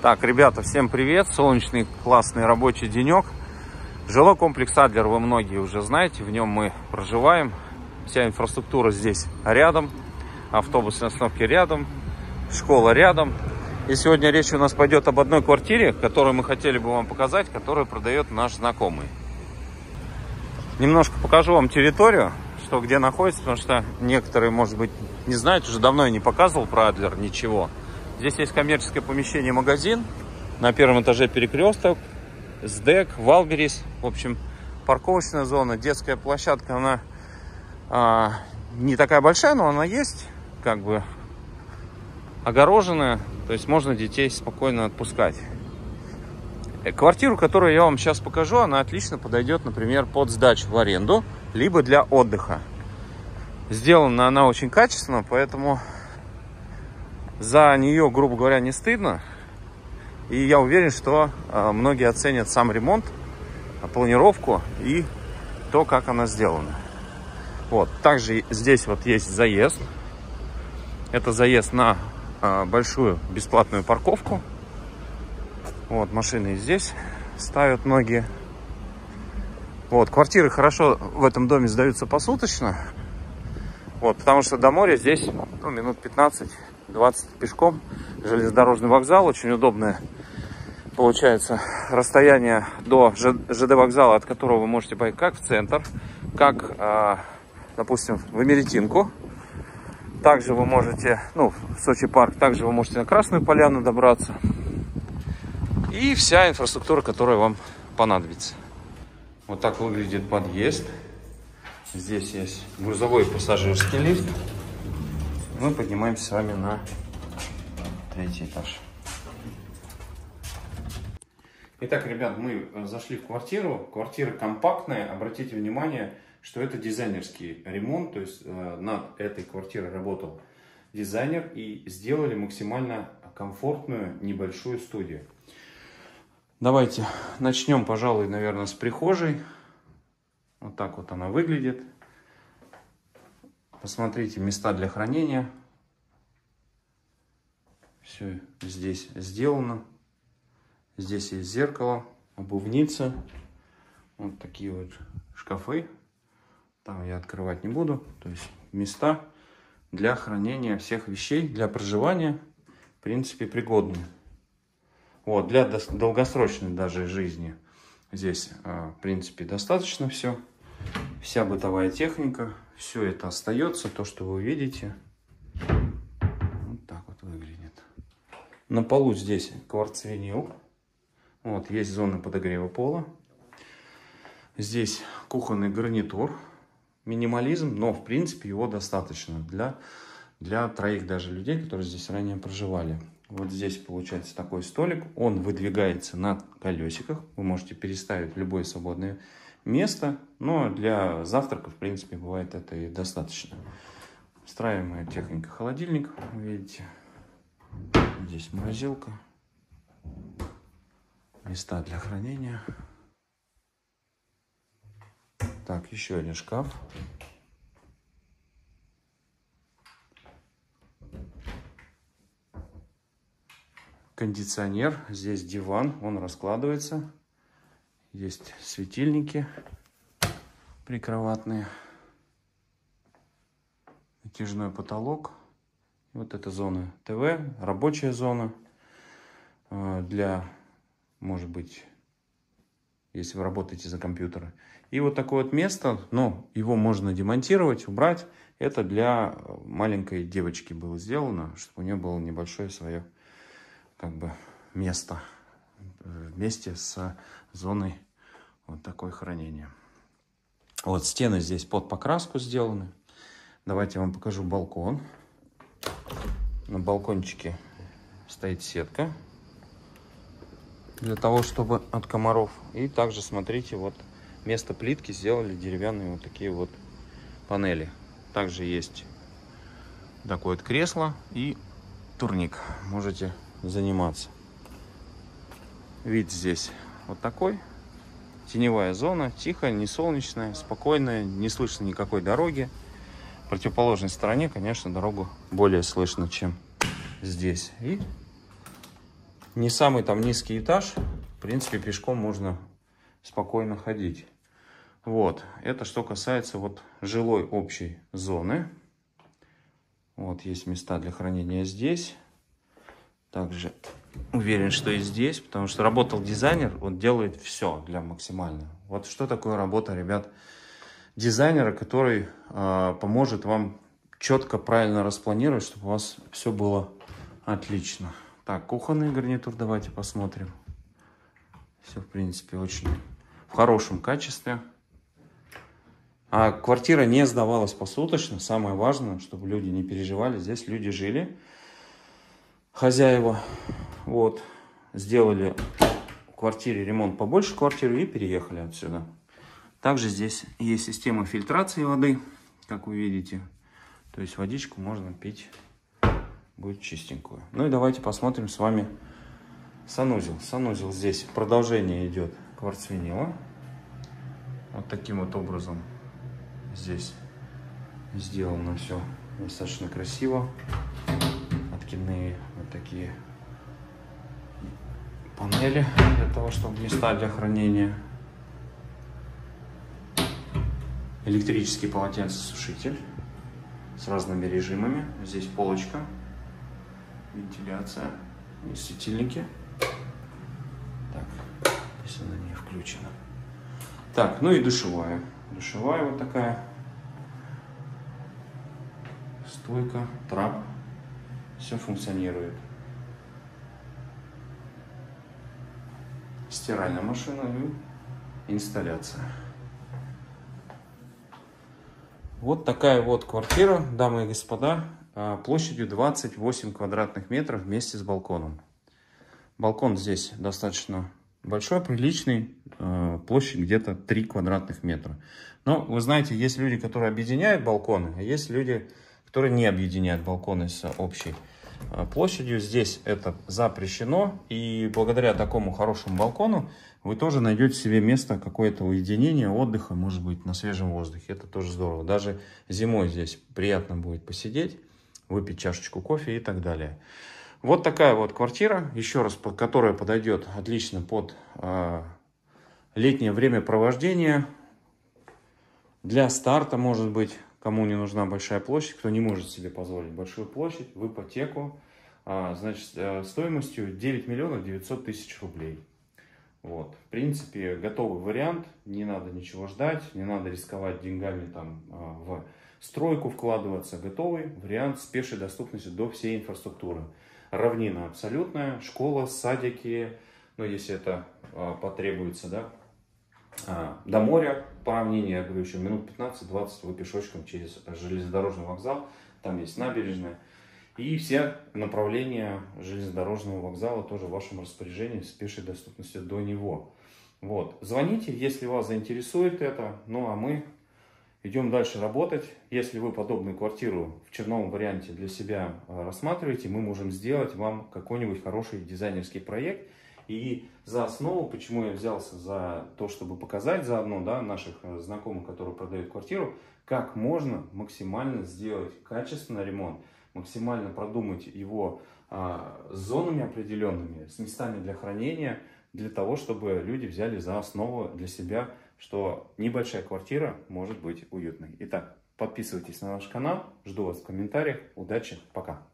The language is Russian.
Так, ребята, всем привет. Солнечный, классный рабочий денек. Жилой комплекс Адлер вы многие уже знаете. В нем мы проживаем. Вся инфраструктура здесь рядом. Автобусные остановки рядом. Школа рядом. И сегодня речь у нас пойдет об одной квартире, которую мы хотели бы вам показать, которую продает наш знакомый. Немножко покажу вам территорию, что где находится, потому что некоторые, может быть, не знают, уже давно я не показывал про Адлер ничего. Здесь есть коммерческое помещение, магазин. На первом этаже перекресток, СДЭК, Валберис. В общем, парковочная зона, детская площадка, она а, не такая большая, но она есть, как бы огороженная. То есть можно детей спокойно отпускать. Э, квартиру, которую я вам сейчас покажу, она отлично подойдет, например, под сдачу в аренду, либо для отдыха. Сделана она очень качественно, поэтому за нее, грубо говоря, не стыдно. И я уверен, что э, многие оценят сам ремонт, планировку и то, как она сделана. Вот. Также здесь вот есть заезд. Это заезд на э, большую бесплатную парковку. Вот, машины здесь ставят многие. Вот, квартиры хорошо в этом доме сдаются посуточно. Вот, потому что до моря здесь ну, минут 15 20 пешком. Железнодорожный вокзал, очень удобное получается расстояние до ЖД вокзала, от которого вы можете поехать как в центр, как, а, допустим, в Эмеретинку. Также вы можете, ну, в Сочи парк, также вы можете на Красную Поляну добраться. И вся инфраструктура, которая вам понадобится. Вот так выглядит подъезд. Здесь есть грузовой пассажирский лифт мы поднимаемся с вами на третий этаж. Итак, ребят, мы зашли в квартиру. Квартира компактная. Обратите внимание, что это дизайнерский ремонт. То есть э, над этой квартирой работал дизайнер и сделали максимально комфортную небольшую студию. Давайте начнем, пожалуй, наверное, с прихожей. Вот так вот она выглядит. Посмотрите, места для хранения. Все здесь сделано. Здесь есть зеркало, обувница. Вот такие вот шкафы. Там я открывать не буду. То есть места для хранения всех вещей, для проживания, в принципе, пригодны. Вот, для долгосрочной даже жизни здесь, а, в принципе, достаточно все. Вся бытовая техника. Все это остается, то, что вы видите. Вот так вот выглядит. На полу здесь кварцвинил. Вот, есть зона подогрева пола. Здесь кухонный гарнитур. Минимализм, но в принципе его достаточно для, для троих даже людей, которые здесь ранее проживали. Вот здесь получается такой столик. Он выдвигается на колесиках. Вы можете переставить любое свободное место, но для завтрака, в принципе, бывает это и достаточно. Встраиваемая техника холодильник, видите, здесь морозилка, места для хранения. Так, еще один шкаф. Кондиционер, здесь диван, он раскладывается. Есть светильники прикроватные. Натяжной потолок. Вот эта зона ТВ, рабочая зона э, для, может быть, если вы работаете за компьютером. И вот такое вот место, но его можно демонтировать, убрать. Это для маленькой девочки было сделано, чтобы у нее было небольшое свое как бы место вместе с зоной вот такое хранение. Вот стены здесь под покраску сделаны. Давайте я вам покажу балкон. На балкончике стоит сетка для того, чтобы от комаров. И также, смотрите, вот вместо плитки сделали деревянные вот такие вот панели. Также есть такое вот кресло и турник. Можете заниматься. Вид здесь вот такой. Теневая зона, тихая, не солнечная, спокойная, не слышно никакой дороги. В противоположной стороне, конечно, дорогу более слышно, чем здесь. И не самый там низкий этаж. В принципе, пешком можно спокойно ходить. Вот, это что касается вот жилой общей зоны. Вот, есть места для хранения здесь. Также уверен, что и здесь, потому что работал дизайнер, он делает все для максимального. Вот что такое работа, ребят, дизайнера, который э, поможет вам четко, правильно распланировать, чтобы у вас все было отлично. Так, кухонный гарнитур давайте посмотрим. Все, в принципе, очень в хорошем качестве. А квартира не сдавалась посуточно. Самое важное, чтобы люди не переживали. Здесь люди жили, хозяева. Вот, сделали в квартире ремонт побольше квартиры и переехали отсюда. Также здесь есть система фильтрации воды, как вы видите. То есть водичку можно пить, будет чистенькую. Ну и давайте посмотрим с вами санузел. Санузел здесь продолжение идет кварцвинила. Вот таким вот образом здесь сделано все достаточно красиво. Откидные вот такие панели для того, чтобы места для хранения. Электрический полотенцесушитель с разными режимами. Здесь полочка, вентиляция и светильники. Так, здесь она не включена. Так, ну и душевая. Душевая вот такая. Стойка, трап. Все функционирует. Стиральная машина и инсталляция. Вот такая вот квартира, дамы и господа, а, площадью 28 квадратных метров вместе с балконом. Балкон здесь достаточно большой, приличный, а, площадь где-то 3 квадратных метра. Но вы знаете, есть люди, которые объединяют балконы, а есть люди, которые не объединяют балконы с общей площадью. Здесь это запрещено, и благодаря такому хорошему балкону вы тоже найдете себе место какое-то уединения, отдыха, может быть, на свежем воздухе. Это тоже здорово. Даже зимой здесь приятно будет посидеть, выпить чашечку кофе и так далее. Вот такая вот квартира, еще раз, которая подойдет отлично под э, летнее времяпровождение. Для старта, может быть, кому не нужна большая площадь, кто не может себе позволить большую площадь, в ипотеку, э, значит, э, стоимостью 9 миллионов 900 тысяч рублей. Вот. В принципе, готовый вариант, не надо ничего ждать, не надо рисковать деньгами там а, в стройку вкладываться. Готовый вариант с пешей доступностью до всей инфраструктуры. Равнина абсолютная, школа, садики, ну если это а, потребуется, да, а, до моря по равнине, я говорю, еще минут 15-20 вы пешочком через железнодорожный вокзал, там есть набережная. И все направления железнодорожного вокзала тоже в вашем распоряжении с пешей доступностью до него. Вот. Звоните, если вас заинтересует это. Ну а мы идем дальше работать. Если вы подобную квартиру в черновом варианте для себя э, рассматриваете, мы можем сделать вам какой-нибудь хороший дизайнерский проект. И за основу, почему я взялся за то, чтобы показать заодно да, наших э, знакомых, которые продают квартиру, как можно максимально сделать качественный ремонт максимально продумать его а, с зонами определенными, с местами для хранения, для того, чтобы люди взяли за основу для себя, что небольшая квартира может быть уютной. Итак, подписывайтесь на наш канал, жду вас в комментариях. Удачи, пока!